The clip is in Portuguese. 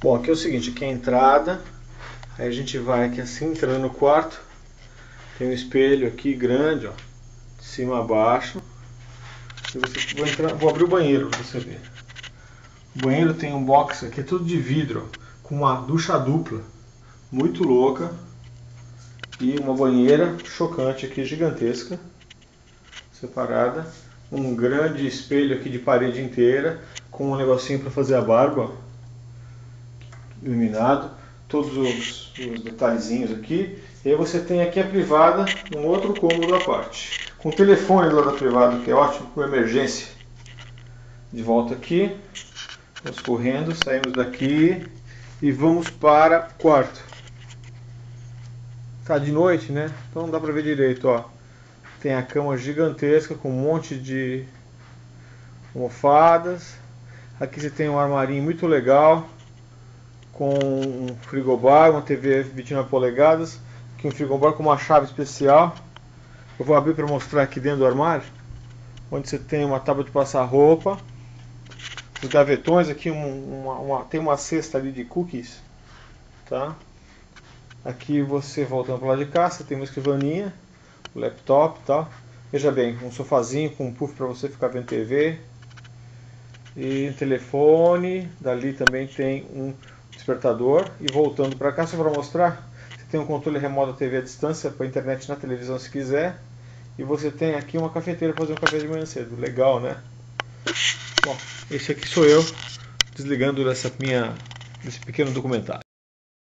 Bom, aqui é o seguinte, aqui é a entrada, aí a gente vai aqui assim, entrando no quarto, tem um espelho aqui grande, ó, de cima a baixo, e você, vou, entrar, vou abrir o banheiro para você ver. O banheiro tem um box aqui, é tudo de vidro, com uma ducha dupla, muito louca, e uma banheira chocante aqui, gigantesca, separada, um grande espelho aqui de parede inteira, com um negocinho para fazer a barba, iluminado, todos os, os detalhezinhos aqui. E aí você tem aqui a privada, um outro cômodo à parte. Com o telefone lá da privada, que é ótimo com emergência. De volta aqui, vamos correndo, saímos daqui e vamos para o quarto. Tá de noite, né? Então não dá pra ver direito, ó. Tem a cama gigantesca com um monte de almofadas. Aqui você tem um armarinho muito legal com um frigobar, uma TV 29 polegadas, aqui um frigobar com uma chave especial. Eu vou abrir para mostrar aqui dentro do armário, onde você tem uma tábua de passar roupa, os gavetões aqui um, uma, uma, tem uma cesta ali de cookies, tá? Aqui você voltando para lá de cá, você tem uma escrivaninha, um laptop, tá? Veja bem, um sofazinho com um puff para você ficar vendo TV. E um telefone, dali também tem um despertador e voltando para cá só para mostrar, você tem um controle remoto da TV à distância para internet na televisão se quiser e você tem aqui uma cafeteira para fazer um café de manhã cedo, legal né? Bom, esse aqui sou eu desligando dessa minha, desse pequeno documentário.